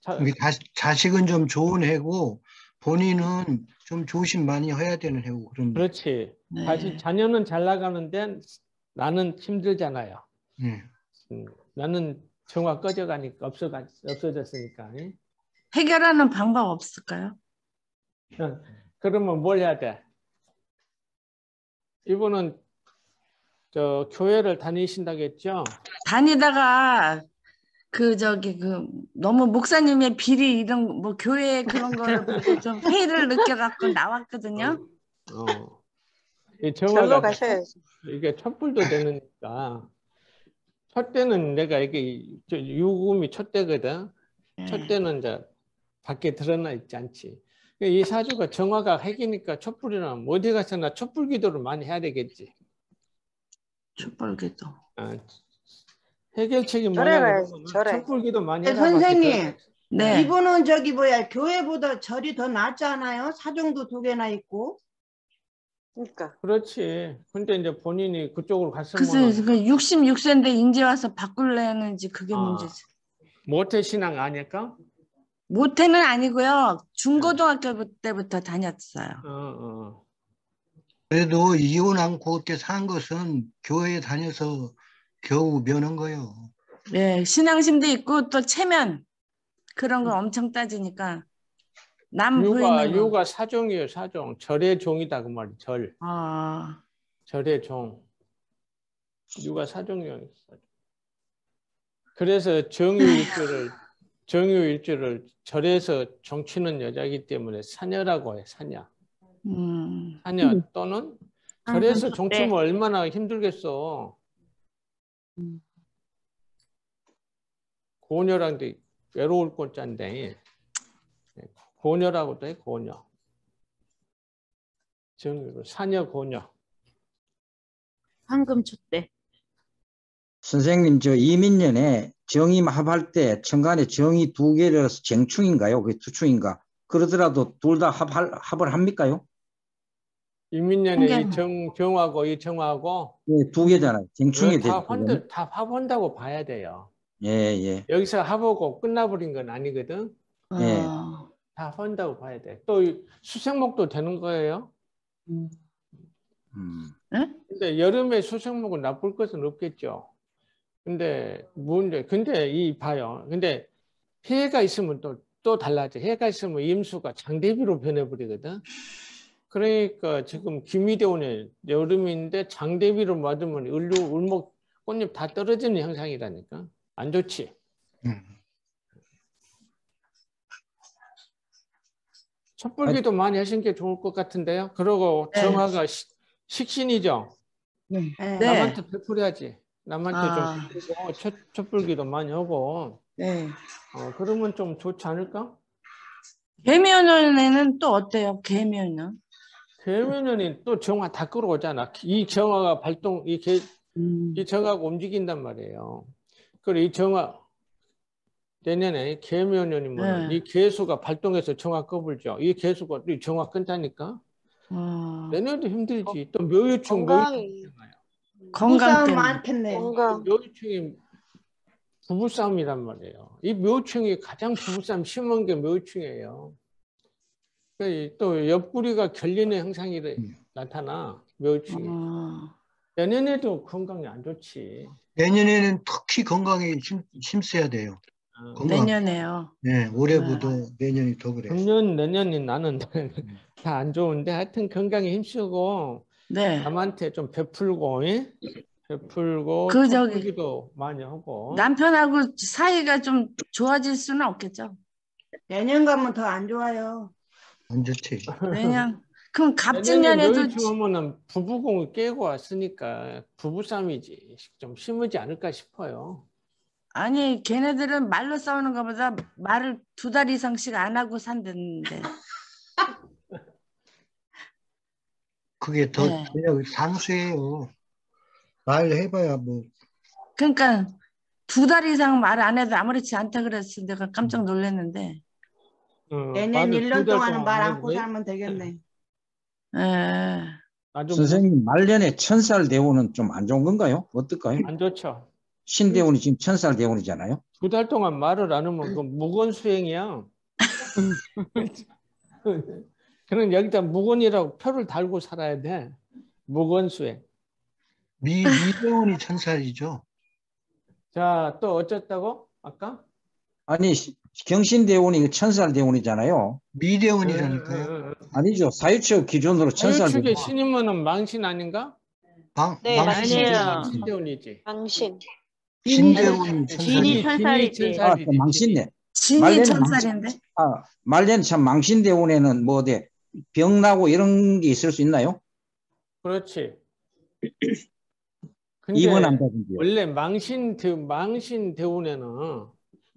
A: 자,
F: 우리 자, 자식은 좀 좋은 해고 본인은 좀 조심 많이 해야 되는 해고 그런.
A: 그렇지.
G: 네.
A: 다시 자녀는 잘 나가는데 나는 힘들잖아요.
F: 예.
A: 음, 나는 정화 꺼져가니까 없어가 없어졌으니까. 예?
G: 해결하는 방법 없을까요?
A: 어, 그러면 뭘 해야 돼? 이분은 저 교회를 다니신다겠죠?
G: 다니다가 그 저기 그 너무 목사님의 비리 이런 뭐 교회 그런 거를 (laughs) 보고 좀 회의를 느껴갖고 나왔거든요.
A: 어. 이
D: 절로 가셔야지.
A: 이게 촛불도 되니까 첫 때는 내가 이게 저 유금이 첫 때거든.
G: 예.
A: 첫 때는 이제 밖에 드러나 있지 않지. 이 사주가 정화가 핵이니까 촛불이나 어디 가서나 촛불 기도를 많이 해야 되겠지.
G: 촛불 기도.
A: 아, 해결책이
D: 절에
A: 뭐냐
D: 가야지,
A: 그러면
D: 절에.
A: 촛불 기도 많이
H: 네, 선생님.
G: 네.
H: 이분은 저기 뭐야 교회보다 절이 더 낫지 않아요? 사정도 두 개나 있고.
D: 그러니까
A: 그렇지. 근데 이제 본인이 그쪽으로
G: 글쎄,
A: 갔으면
G: 그 66세인데 이제 와서 바꿀래는지 그게
A: 아.
G: 문제지.
A: 모태 신앙 아닐까?
G: 모태는 아니고요. 중고등학교 때부터 다녔어요.
A: 어, 어.
F: 그래도 이혼 않고 그렇게 산 것은 교회에 다녀서 겨우 면한 거예요.
G: 예, 신앙심도 있고 또 체면 그런 거 엄청 따지니까 남
A: 유가. 유가 사종이에요 사종 절의 종이다 그 말이 절
G: 아,
A: 절의 종 유가 사종이에요 사종. 그래서 정유일주를 (laughs) 정유일주를 절에서 종치는 여자이기 때문에 사녀라고 해 사녀
G: 음,
A: 사녀 또는 절에서
E: 네.
A: 종치면 얼마나 힘들겠어
G: 음.
A: 고녀랑도 외로울 꼴짠데 고녀라고도 해 고녀 정유로 사녀 고녀
E: 황금 촛대.
L: 선생님, 저 이민년에 정임 합할 때 천간에 정이 두 개라서 정충인가요? 그게 두충인가? 그러더라도 둘 다 합할, 합을 합니까요?
A: 이민년에 이
G: 한계는.
A: 정, 정하고 이 정하고
L: 예, 두 개잖아요. 정충이
A: 다
L: 되죠.
A: 혼들 다 합한다고 봐야 돼요.
L: 예, 예.
A: 여기서 합하고 끝나버린 건 아니거든.
L: 예.
G: 어,
A: 다 한다고 봐야 돼. 또이 수생목도 되는 거예요.
G: 음.
L: 음.
A: 근데 여름에 수생목은 나쁠 것은 없겠죠. 근데 문제 근데 이 봐요. 근데 해가 있으면 또 또 달라져. 해가 있으면 임수가 장대비로 변해버리거든. 그러니까 지금 김희대원의 여름인데 장대비로 맞으면 을류 울목 꽃잎 다 떨어지는 현상이라니까. 안 좋지.
F: 음.
A: 촛불기도 많이 하신 게 좋을 것 같은데요. 그리고
G: 네.
A: 정화가 시- 식신이죠.
H: 네.
G: 네.
A: 남한테 베풀어야지. 남한테
G: 아.
A: 좀 베풀고 촛, 촛불기도 많이 하고
G: 네.
A: 어, 그러면 좀 좋지 않을까?
G: 개면연에는 또 어때요? 개면연?
A: 대면연이 또 정화 다 끌어오잖아. 이 정화가 발동, 이, 개,
G: 음.
A: 이 정화가 움직인단 말이에요. 그리고 이 정화 내년에 개면연이면
G: 네.
A: 이 개수가 발동해서 정화 꺼불죠. 이 개수가 이 정화 끊다니까.
G: 어,
A: 내년도 힘들지. 또 묘유충, 있잖아요.
G: 건강 때문에.
H: 많겠네.
D: 건강.
A: 묘유충이 부부싸움이란 말이에요. 이 묘유충이 가장 부부싸움 심한 게 묘유충이에요. 그또 옆구리가 결리는 현상이 나타나 묘유충이.
G: 어,
A: 내년에도 건강이 안 좋지.
F: 내년에는 특히 건강에 힘, 힘써야 돼요.
A: 어,
F: 건강.
G: 내년에요.
F: 네, 올해보다 내년이 더 그래요.
A: 금년 내년이 나는 (laughs) 다 안 좋은데 하여튼 건강에 힘쓰고
G: 네.
A: 남한테 좀 베풀고 예? 베풀고
G: 그 저기-
A: 촛불기도 많이 하고
G: 남편하고 사이가 좀 좋아질 수는 없겠죠.
H: 내년 가면 더 안 좋아요.
F: 안 좋지.
G: 내년. 그럼 갑진년에도
A: 하면은 부부공을 깨고 왔으니까 부부싸움이지 좀 심하지 않을까 싶어요.
G: 아니 걔네들은 말로 싸우는 것보다 말을 두 달 이상씩 안 하고 산다는데. (laughs)
F: 그게 더
G: 네.
F: 그냥 상수예요. 말 해봐야 뭐
G: 그러니까 두 달 이상 말 안 해도 아무렇지 않다 그랬어. 내가 깜짝 놀랐는데.
A: 어,
H: 내년
A: 말을
H: 1년
A: 두달
H: 동안은
A: 말안
H: 안고? 살면 되겠네.
G: 에.
A: 아주
L: 선생님 말년에 천살 대운은 좀안 좋은 건가요? 어떨까요?
A: 안 좋죠.
L: 신대운이 지금 천살 대운이잖아요.
A: 두 달 동안 말을 안 하면 그 무건 수행이야. (laughs) 그럼 여기다 무건이라고 표를 달고 살아야 돼. 무건 수행.
F: 미 미대원이 천살이죠.
A: 자, 또 어쨌다고? 아까?
L: 아니 시- 경신대운이 천살 대운이잖아요.
F: 미대원이라니까요.
L: 아니죠. 사유축 기준으로 천살 대운.
A: 사유축의 신이면은 망신 아닌가?
F: 방,
D: 네,
F: 망신
D: 아니에요.
A: 신대운이지.
D: 당신.
F: 신대원이
E: 진이
F: 천살이
E: 천살이지.
L: 아, 또 망신네.
G: 진이 천살인데.
L: 아, 말년 참 망신 대운에는 뭐 어디 병 나고 이런 게 있을 수 있나요?
A: 그렇지. (clears throat)
L: 입원 한다든지.
A: 원래 망신 대 망신 대운에는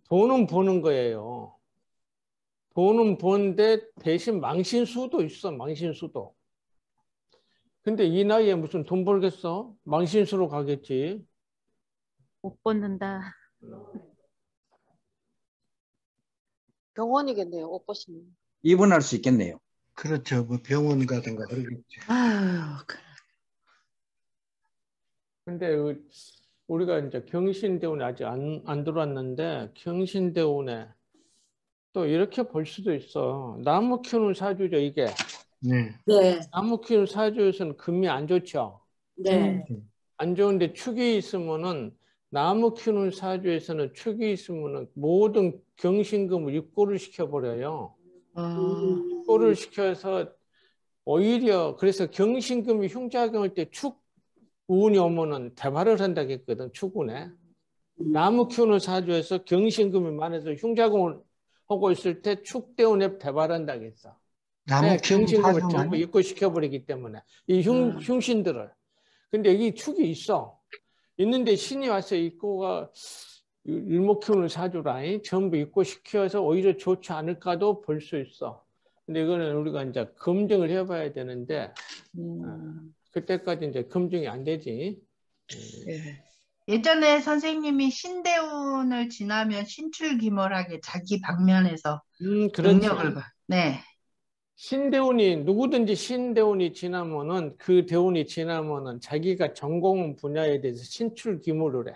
A: 돈은 버는 거예요. 돈은 버는데 대신 망신 수도 있어. 망신 수도. 근데 이 나이에 무슨 돈 벌겠어? 망신 수로 가겠지.
E: 못 벗는다.
D: 병원이겠네요. 옷 벗으면.
L: 입원할 수 있겠네요.
F: 그렇죠. 뭐 병원 가든가 그러겠죠.
G: 아유, 그-
A: 근데 그 우리가 이제 경신대운에 아직 안, 안 들어왔는데 경신대운에 또 이렇게 볼 수도 있어. 나무 키우는 사주죠, 이게.
F: 네.
G: 네.
A: 나무 키우는 사주에서는 금이 안 좋죠.
G: 네.
A: 안 좋은데 축이 있으면은 나무 키우는 사주에서는 축이 있으면은 모든 경신금을 입고를 시켜버려요.
G: 어,
A: 입고를 시켜서 오히려 그래서 경신금이 흉작용할 때 축 운이 오면은 대발을 한다고 했거든 축운에. 나무 키우는 사주에서 경신금이 많아서 흉작용을 하고 있을 때 축대운에 대발한다고 했어.
F: 나무
A: 네, 경신금을 전부 입고 시켜 버리기 때문에. 이 흉,
G: 음.
A: 흉신들을. 근데 이 축이 있어. 있는데 신이 와서 입고가 일목 키우는 사주라인 전부 입고 시켜서 오히려 좋지 않을까도 볼 수 있어 근데 이거는 우리가 이제 검증을 해봐야 되는데
G: 음,
A: 그때까지 이제 검증이 안 되지
B: 예. 예전에 선생님이 신대운을 지나면 신출귀몰하게 자기 방면에서
A: 음
B: 능력을 봐. 네.
A: 신대운이 누구든지 신대운이 지나면은 그 대운이 지나면은 자기가 전공 분야에 대해서 신출귀몰을 해.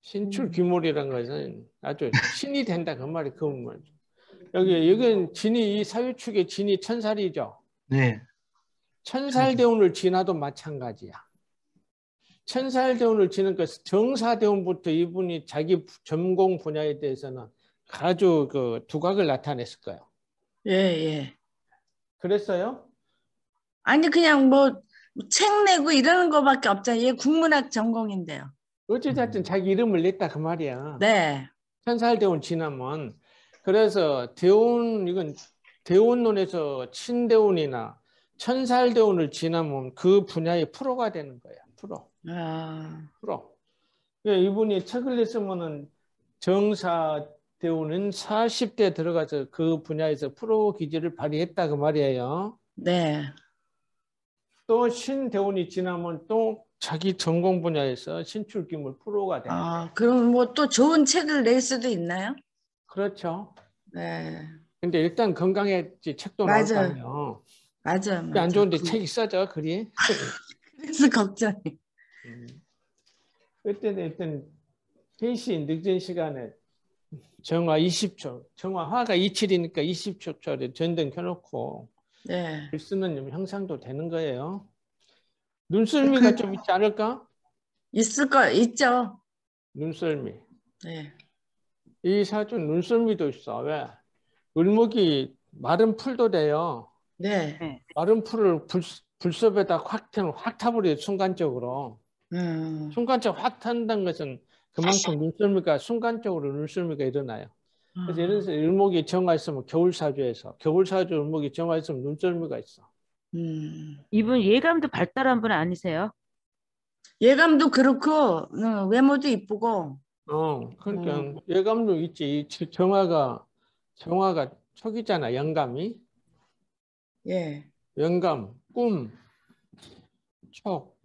A: 신출귀몰이라는 것은 아주 신이 된다 그 말이 그 말. 여기 여기는 진이 이 사유축의 진이 천살이죠.
F: 네.
A: 천살 대운을 지나도 마찬가지야. 천살 대운을 지는 것은 정사 대운부터 이분이 자기 전공 분야에 대해서는 아주 그 두각을 나타냈을 거예요.
G: 예, 예.
A: 그랬어요?
G: 아니 그냥 뭐 책 내고 이러는 거밖에 없잖아요. 얘 국문학 전공인데요.
A: 어찌됐든 자기 이름을 냈다 그 말이야.
G: 네.
A: 천살 대운 지나면 그래서 대운 이건 대운론에서 친대운이나 천살 대운을 지나면 그 분야의 프로가 되는 거야. 프로.
G: 아,
A: 프로. 예, 이분이 책을 냈으면은 정사 대운은 40대 들어가서 그 분야에서 프로 기질을 발휘했다 그 말이에요.
G: 네.
A: 또 신대운이 지나면 또 자기 전공 분야에서 신출기물 프로가 돼.
G: 아, 그럼 뭐 또 좋은 책을 낼 수도 있나요?
A: 그렇죠.
G: 네.
A: 근데 일단 건강해지 책도
G: 맞아요.
A: 아니에요.
G: 맞아, 맞아.
A: 안 좋은데
G: 그-
A: 책이 써져 글이. (laughs)
G: 그래서 걱정이.
A: 음. 그때는 일단 3시 늦은 시간에 정화 20초, 정화 화가 27이니까 20초짜리 전등 켜놓고
G: 네.
A: 글 쓰는 좀 형상도 되는 거예요. 눈썰미가
G: 그-
A: 좀 있지 않을까?
G: 있을 거 있죠.
A: 눈썰미.
G: 네.
A: 이 사주 눈썰미도 있어. 왜? 을목이 마른 풀도 돼요.
G: 네.
A: 마른 풀을 불, 불섭에다 확, 타- 확 타버려요. 순간적으로.
G: 음.
A: 순간적으로 확 탄다는 것은 그만큼 눈썰미가 순간적으로 눈썰미가 일어나요. 그래서 예를 들어서 을목이 정화 있으면 겨울 사주에서 겨울 사주 을목이 정화 있으면 눈썰미가 있어.
G: 음.
E: 이분 예감도 발달한 분 아니세요?
G: 예감도 그렇고 음, 외모도 이쁘고
A: 어, 그러니까
G: 음.
A: 예감도 있지. 정화가 정화가 촉이잖아. 영감이
G: 예.
A: 영감, 꿈, 촉.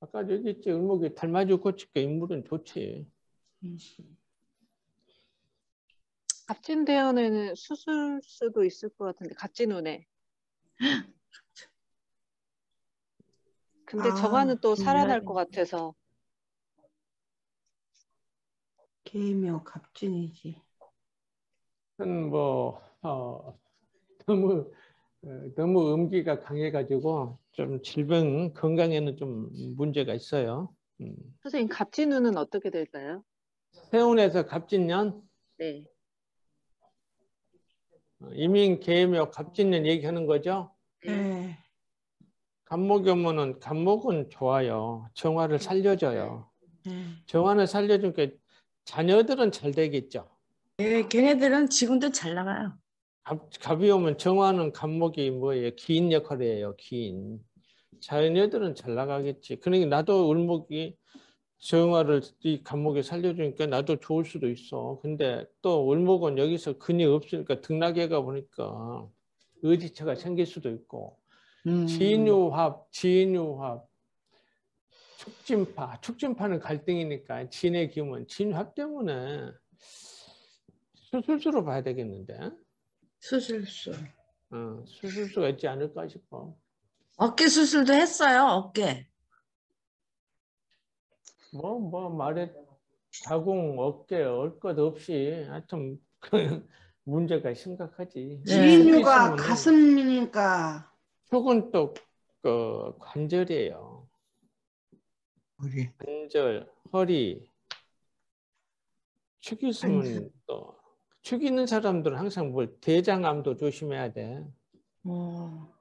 A: 아까 여기 있지 을목이 달맞이 고치니까 인물은 좋지.
D: 갑진대원에는 수술 수도 있을 것 같은데 갑진운에. (gasps) 근데
H: 아,
D: 정화는 또 살아날. 것 같아서
H: 개묘 갑진이지.
A: 은 뭐, 어, 너무, 어, 너무 음기가 강해가지고 좀 질병 건강에는 좀 문제가 있어요. 음.
D: 선생님 갑진운은 어떻게 될까요?
A: 세운에서 갑진년,
D: 네.
A: 어, 이민 계묘 갑진년 얘기하는 거죠.
H: 네.
A: 간목이 오면은 간목은 좋아요. 정화를 살려줘요.
H: 네.
A: 정화를 살려주니까 자녀들은 잘 되겠죠.
G: 예, 걔네들은 지금도 잘 나가요.
A: 갑, 갑이 오면 정화는 간목이 뭐예요? 기인 역할이에요. 기인. 자녀들은 잘 나가겠지. 그러니까 나도 을목이 정화를 이 간목에 살려주니까 나도 좋을 수도 있어. 근데 또 을목은 여기서 근이 없으니까 등락해가 보니까 의지처가 생길 수도 있고
G: 음.
A: 진유합, 진유합, 축진파, 축진파는 갈등이니까 진의 기운, 진유합 때문에 수술수로 봐야 되겠는데,
G: 수술수.
A: 어, 수술수가 있지 않을까 싶어.
G: 어깨 수술도 했어요. 어깨.
A: 뭐, 뭐 말에 자궁, 어깨, 올것 없이 하여튼 그 문제가 심각하지.
H: 지인유가
A: 있으면은
H: 가슴이니까
A: 축은 또 그 관절이에요.
F: 우리
A: 관절, 허리. 축이 있으면 또, 축 있는 사람들은 항상 뭘 대장암도 조심해야 돼.
G: 어.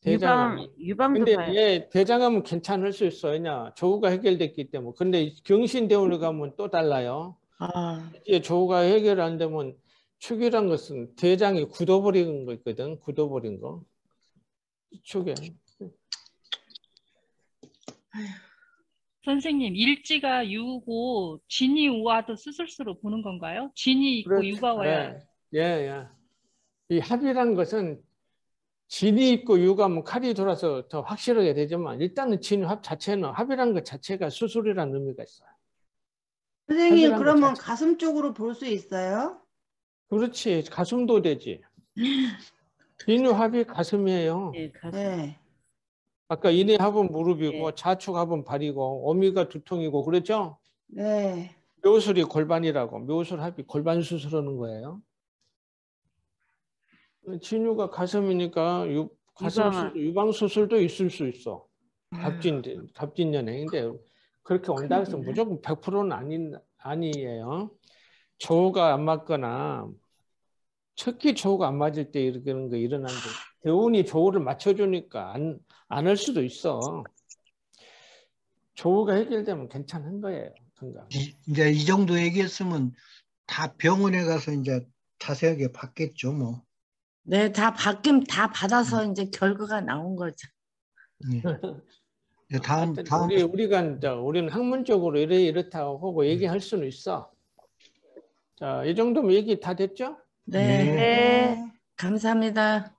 A: 대장암.
E: 유방 유방도
A: 근데
E: 봐야
A: 얘 대장암은 괜찮을 수 있어. 왜냐? 조우가 해결됐기 때문에. 근데 경신대원에 가면 또 달라요.
G: 아,
A: 이게 조우가 해결 안 되면 축이란 것은 대장이 굳어버린 거 있거든. 굳어버린 거. 축에.
I: 선생님, 일지가 유고 진이 우와도 수술수로 보는 건가요? 진이 있고
A: 그렇죠.
I: 유가 와야
A: 예, 예, 예. 이 합이란 것은 진이 있고 유가면 칼이 돌아서 더 확실하게 되지만 일단은 진합 자체는 합이란 것 자체가 수술이라는 의미가 있어요.
H: 선생님 그러면
A: 자체.
H: 가슴 쪽으로 볼 수 있어요?
A: 그렇지. 가슴도 되지. (laughs) 진유합이 가슴이에요.
E: 예, 가슴.
H: 네.
A: 아까 인해합은 무릎이고
E: 예.
A: 좌측합은 발이고 어미가 두통이고 그렇죠?
H: 네.
A: 묘술이 골반이라고 묘술합이 골반 수술하는 거예요. 진유가 가슴이니까 유, 가슴. 수술, 유방 수술도 있을 수 있어. 갑진 갑진년에 근데 그렇게 온다 해서 무조건 100%는 아닌 아니에요. 조우가 안 맞거나 특히 조우가 안 맞을 때 이런 거 일어나는데 대운이 조우를 맞춰주니까 안 안할 수도 있어. 조우가 해결되면 괜찮은 거예요. 건강.
F: 이- 이제 이 정도 얘기했으면 다 병원에 가서 이제 자세하게 받겠죠, 뭐.
G: 네, 다 받긴 다 받아서 이제 결과가 나온 거죠.
F: 예. 이제 다음 다음
A: 우리 우리가 이제 우리는 학문적으로 이래 이렇다고 하고 얘기할 수는 있어. 자, 이 정도면 얘기 다 됐죠?
G: 네,
H: 네.
G: 감사합니다.
A: 음.